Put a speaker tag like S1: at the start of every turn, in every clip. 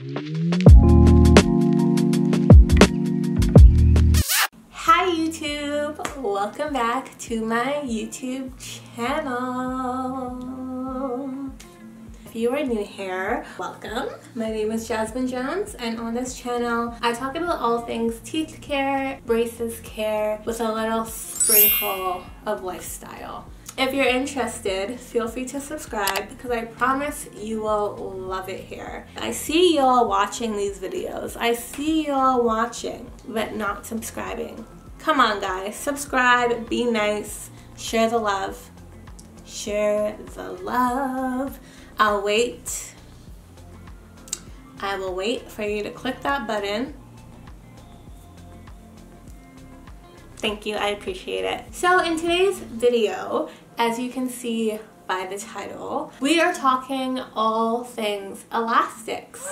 S1: Hi YouTube! Welcome back to my YouTube channel. If you are new here, welcome. My name is Jasmine Jones and on this channel I talk about all things teeth care, braces care with a little sprinkle of lifestyle. If you're interested, feel free to subscribe because I promise you will love it here. I see y'all watching these videos. I see y'all watching, but not subscribing. Come on guys, subscribe, be nice, share the love. Share the love. I'll wait. I will wait for you to click that button. Thank you, I appreciate it. So in today's video, as you can see by the title, we are talking all things elastics,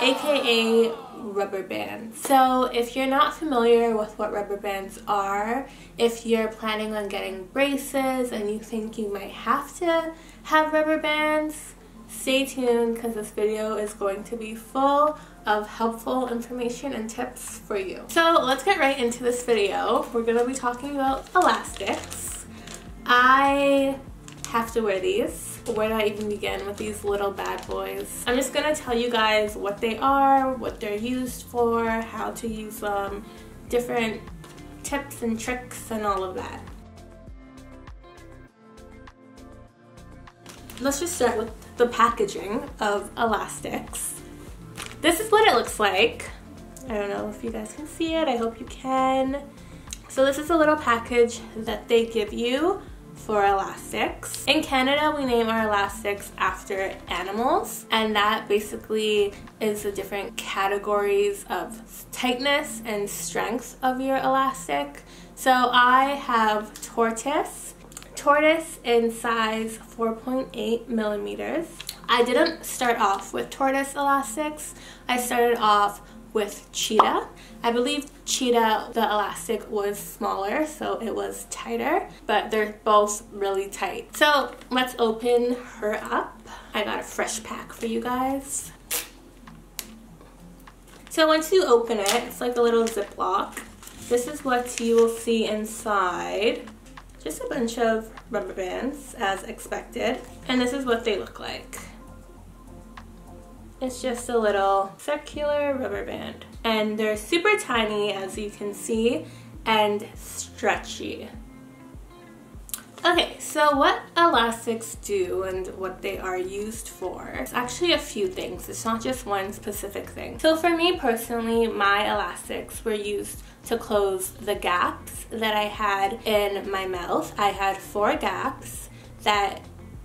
S1: aka rubber bands. So if you're not familiar with what rubber bands are, if you're planning on getting braces and you think you might have to have rubber bands, stay tuned because this video is going to be full of helpful information and tips for you. So let's get right into this video. We're to be talking about elastics. I have to wear these. Where do I even begin with these little bad boys? I'm just gonna tell you guys what they are, what they're used for, how to use them, different tips and tricks and all of that. Let's just start with the packaging of elastics. This is what it looks like. I don't know if you guys can see it. I hope you can. So this is a little package that they give you for elastics. In Canada, we name our elastics after animals, and that basically is the different categories of tightness and strength of your elastic. So I have tortoise, tortoise in size 4.8 millimeters. I didn't start off with tortoise elastics. I started off with cheetah. I believe cheetah, the elastic was smaller, so it was tighter, but they're both really tight. So let's open her up. I got a fresh pack for you guys. So once you open it, it's like a little Ziploc. This is what you will see inside. Just a bunch of rubber bands, as expected. And this is what they look like. It's just a little circular rubber band. And they're super tiny as you can see and stretchy. Okay, so what elastics do and what they are used for. It's actually a few things. It's not just one specific thing. So for me personally, my elastics were used to close the gaps that I had in my mouth. I had four gaps that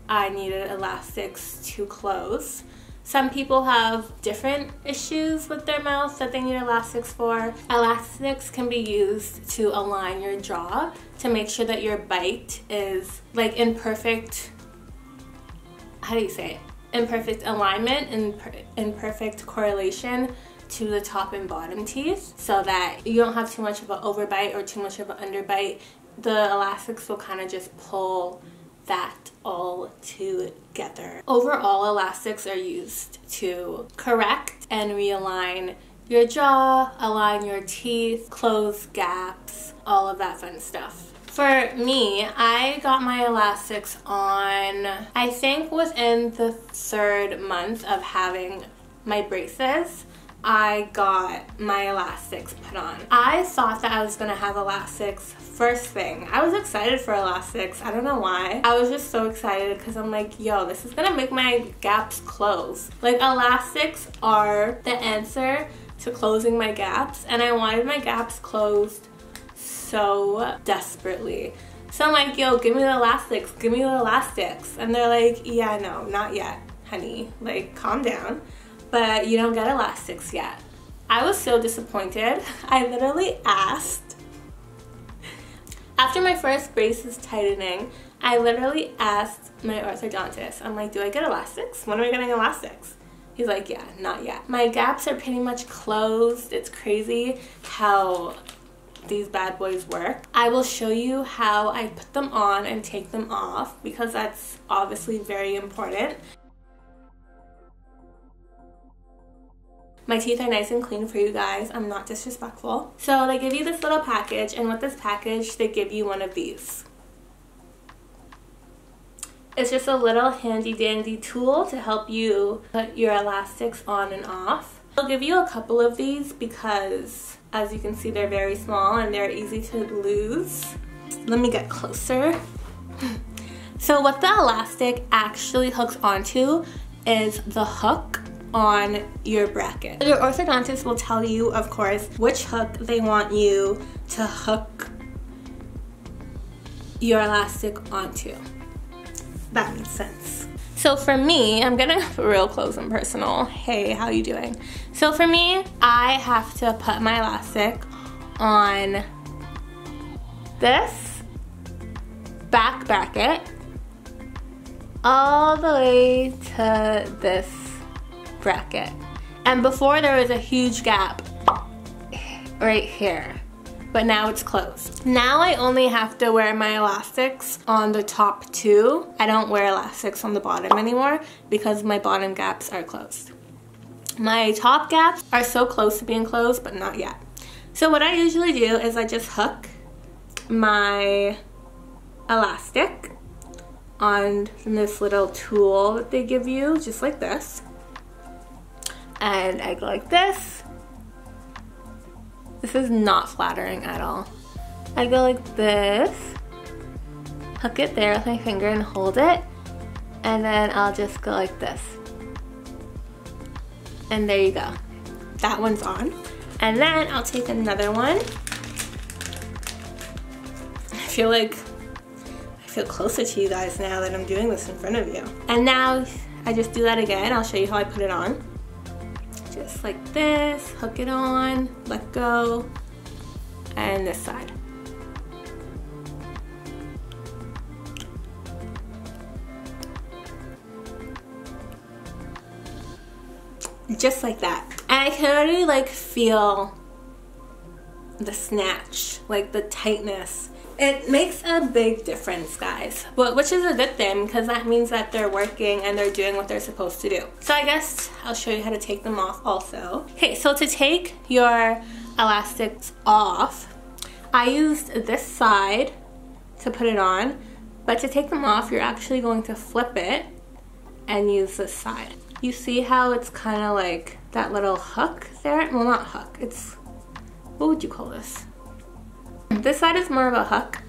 S1: I needed elastics to close. Some people have different issues with their mouth that they need elastics for. Elastics can be used to align your jaw to make sure that your bite is like in perfect, how do you say it? In perfect alignment and in, in perfect correlation to the top and bottom teeth so that you don't have too much of an overbite or too much of an underbite. The elastics will kind of just pull that all together. Overall, elastics are used to correct and realign your jaw, align your teeth, close gaps, all of that fun stuff. For me, I got my elastics on, I think within the third month of having my braces. I got my elastics put on. I thought that I was gonna have elastics first thing. I was excited for elastics. I don't know why. I was just so excited because I'm like, yo, this is gonna make my gaps close. Like elastics are the answer to closing my gaps and I wanted my gaps closed so desperately. So I'm like, yo, give me the elastics, give me the elastics. And they're like, yeah, no, not yet, honey. Like, calm down but you don't get elastics yet. I was so disappointed. I literally asked, after my first braces tightening, I literally asked my orthodontist, I'm like, do I get elastics? When am I getting elastics? He's like, yeah, not yet. My gaps are pretty much closed. It's crazy how these bad boys work. I will show you how I put them on and take them off because that's obviously very important. My teeth are nice and clean for you guys. I'm not disrespectful. So they give you this little package and with this package they give you one of these. It's just a little handy dandy tool to help you put your elastics on and off. I'll give you a couple of these because as you can see they're very small and they're easy to lose. Let me get closer. So what the elastic actually hooks onto is the hook on your bracket. Your orthodontist will tell you, of course, which hook they want you to hook your elastic onto. That makes sense. So for me, I'm getting real close and personal. Hey, how you doing? So for me, I have to put my elastic on this back bracket all the way to this bracket. And before there was a huge gap right here, but now it's closed. Now I only have to wear my elastics on the top two. I don't wear elastics on the bottom anymore because my bottom gaps are closed. My top gaps are so close to being closed, but not yet. So what I usually do is I just hook my elastic on this little tool that they give you, just like this. And I go like this. This is not flattering at all. I go like this, hook it there with my finger and hold it, and then I'll just go like this. And there you go. That one's on. And then I'll take another one. I feel like I feel closer to you guys now that I'm doing this in front of you. And now I just do that again. I'll show you how I put it on. Just like this, hook it on, let go, and this side. Just like that. And I can already like feel the snatch, like the tightness it makes a big difference, guys, but which is a good thing because that means that they're working and they're doing what they're supposed to do. So I guess I'll show you how to take them off also. Okay, so to take your elastics off, I used this side to put it on, but to take them off, you're actually going to flip it and use this side. You see how it's kind of like that little hook there? Well, not hook, it's, what would you call this? This side is more of a hook,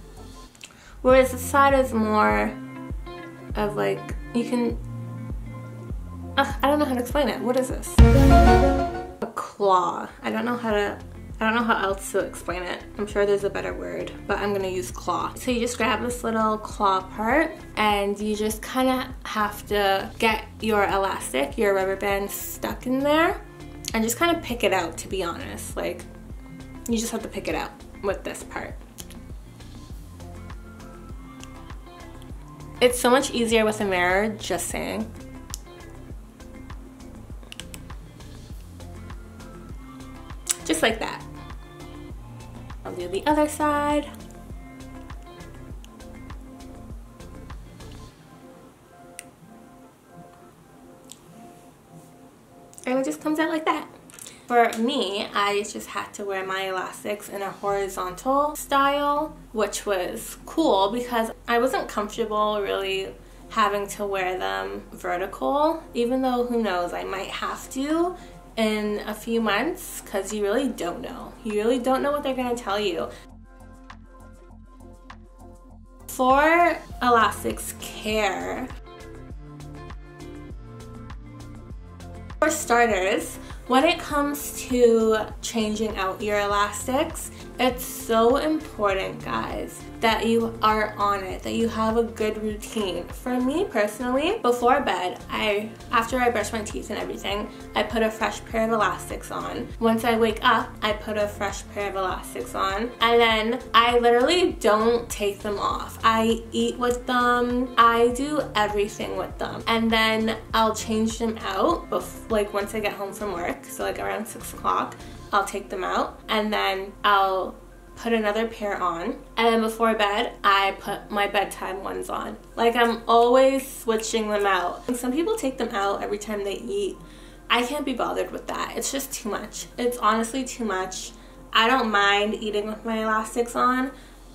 S1: whereas this side is more of like, you can, I don't know how to explain it. What is this? A claw. I don't know how to, I don't know how else to explain it. I'm sure there's a better word, but I'm gonna use claw. So you just grab this little claw part and you just kind of have to get your elastic, your rubber band stuck in there and just kind of pick it out to be honest. Like, you just have to pick it out with this part. It's so much easier with a mirror, just saying. Just like that. I'll do the other side. And it just comes out like that. For me, I just had to wear my elastics in a horizontal style, which was cool because I wasn't comfortable really having to wear them vertical, even though who knows, I might have to in a few months because you really don't know. You really don't know what they're going to tell you. For Elastics Care, for starters, when it comes to changing out your elastics, it's so important, guys, that you are on it, that you have a good routine. For me personally, before bed, I after I brush my teeth and everything, I put a fresh pair of elastics on. Once I wake up, I put a fresh pair of elastics on, and then I literally don't take them off. I eat with them, I do everything with them, and then I'll change them out, like once I get home from work, so like around six o'clock. I'll take them out and then I'll put another pair on and then before bed I put my bedtime ones on. Like I'm always switching them out. Some people take them out every time they eat I can't be bothered with that. It's just too much. It's honestly too much. I don't mind eating with my elastics on,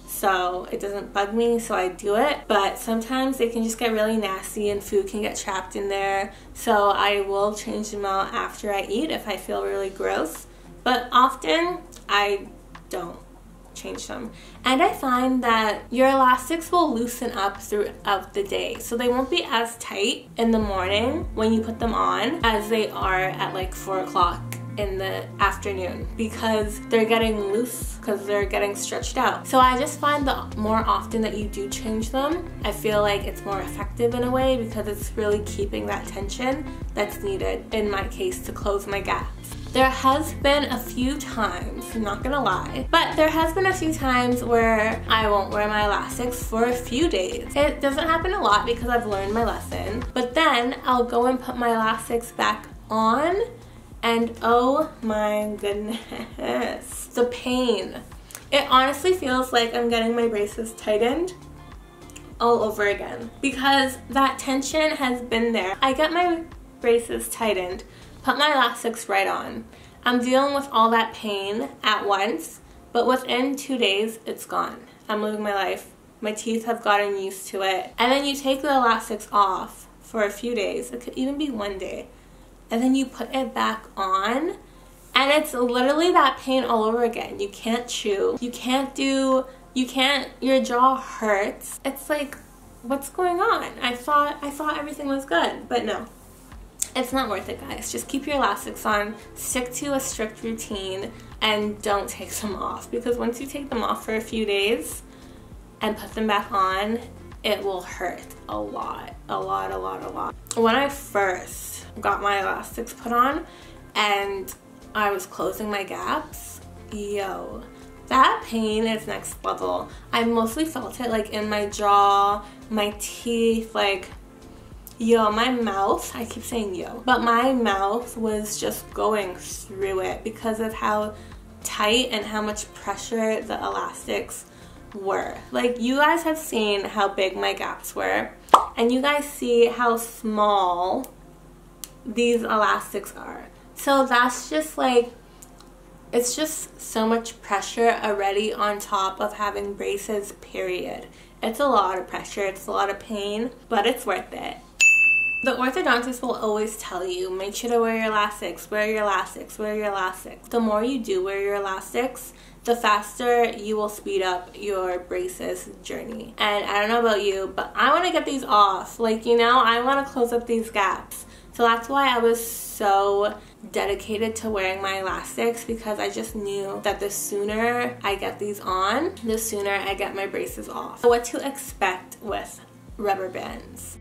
S1: so it doesn't bug me, so I do it. But sometimes they can just get really nasty and food can get trapped in there, so I will change them out after I eat if I feel really gross. But often, I don't change them. And I find that your elastics will loosen up throughout the day. So they won't be as tight in the morning when you put them on as they are at like 4 o'clock in the afternoon because they're getting loose because they're getting stretched out. So I just find that more often that you do change them, I feel like it's more effective in a way because it's really keeping that tension that's needed in my case to close my gaps. There has been a few times, I'm not gonna lie, but there has been a few times where I won't wear my elastics for a few days. It doesn't happen a lot because I've learned my lesson, but then I'll go and put my elastics back on and oh my goodness, the pain. It honestly feels like I'm getting my braces tightened all over again because that tension has been there. I get my braces tightened, put my elastics right on. I'm dealing with all that pain at once, but within two days, it's gone. I'm living my life. My teeth have gotten used to it. And then you take the elastics off for a few days. It could even be one day and then you put it back on and it's literally that pain all over again. You can't chew. You can't do, you can't, your jaw hurts. It's like, what's going on? I thought, I thought everything was good, but no. It's not worth it, guys. Just keep your elastics on, stick to a strict routine, and don't take them off. Because once you take them off for a few days and put them back on, it will hurt a lot, a lot, a lot, a lot. When I first got my elastics put on and I was closing my gaps, yo, that pain is next level. I mostly felt it like in my jaw, my teeth, like, yo, my mouth, I keep saying yo, but my mouth was just going through it because of how tight and how much pressure the elastics were. Like, you guys have seen how big my gaps were, and you guys see how small these elastics are. So that's just like, it's just so much pressure already on top of having braces, period. It's a lot of pressure, it's a lot of pain, but it's worth it. The orthodontist will always tell you, make sure to wear your elastics, wear your elastics, wear your elastics. The more you do wear your elastics, the faster you will speed up your braces journey. And I don't know about you, but I want to get these off. Like, you know, I want to close up these gaps. So that's why I was so dedicated to wearing my elastics because I just knew that the sooner I get these on, the sooner I get my braces off. So What to expect with rubber bands.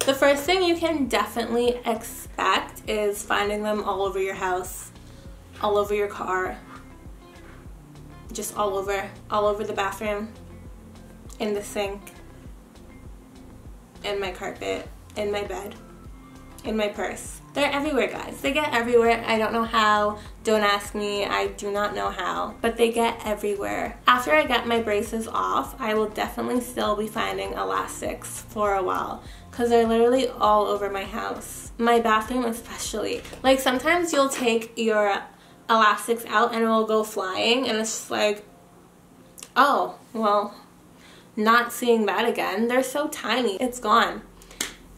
S1: The first thing you can definitely expect is finding them all over your house, all over your car, just all over, all over the bathroom, in the sink, in my carpet, in my bed, in my purse. They're everywhere, guys. They get everywhere. I don't know how. Don't ask me. I do not know how. But they get everywhere. After I get my braces off, I will definitely still be finding elastics for a while because they're literally all over my house. My bathroom especially. Like sometimes you'll take your elastics out and it will go flying and it's just like, oh, well, not seeing that again. They're so tiny. It's gone.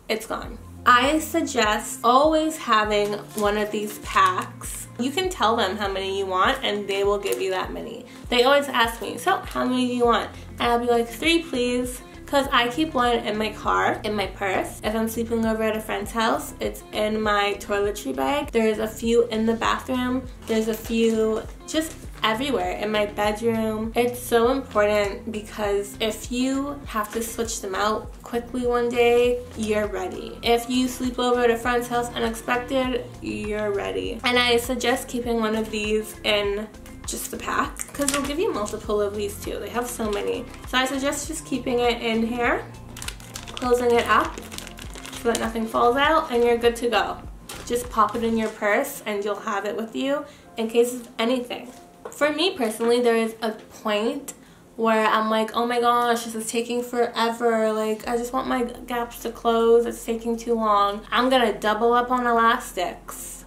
S1: It's gone. I suggest always having one of these packs. You can tell them how many you want and they will give you that many. They always ask me, so how many do you want? And I'll be like, three please. Because I keep one in my car, in my purse. If I'm sleeping over at a friend's house, it's in my toiletry bag. There's a few in the bathroom. There's a few just everywhere in my bedroom. It's so important because if you have to switch them out quickly one day, you're ready. If you sleep over at a friend's house unexpected, you're ready. And I suggest keeping one of these in just the pack because they'll give you multiple of these too. They have so many. So I suggest just keeping it in here, closing it up so that nothing falls out and you're good to go. Just pop it in your purse and you'll have it with you in case of anything. For me personally, there is a point where I'm like, oh my gosh, this is taking forever. Like, I just want my gaps to close. It's taking too long. I'm gonna double up on elastics.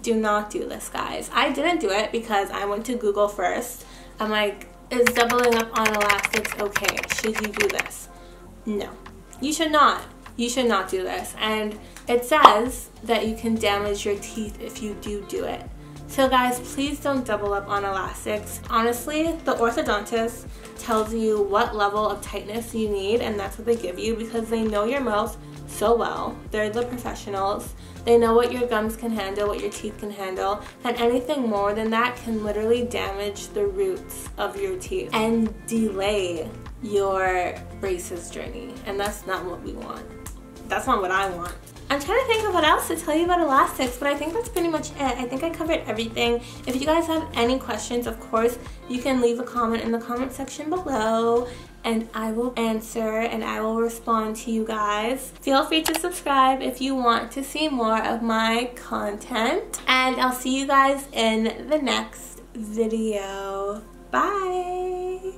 S1: Do not do this, guys. I didn't do it because I went to Google first. I'm like, is doubling up on elastics okay? Should you do this? No, you should not. You should not do this. And it says that you can damage your teeth if you do do it. So guys, please don't double up on elastics. Honestly, the orthodontist tells you what level of tightness you need and that's what they give you because they know your mouth so well. They're the professionals. They know what your gums can handle, what your teeth can handle, and anything more than that can literally damage the roots of your teeth and delay your braces journey. And that's not what we want. That's not what I want. I'm trying to think of what else to tell you about elastics, but I think that's pretty much it. I think I covered everything. If you guys have any questions, of course, you can leave a comment in the comment section below and I will answer and I will respond to you guys. Feel free to subscribe if you want to see more of my content. And I'll see you guys in the next video. Bye!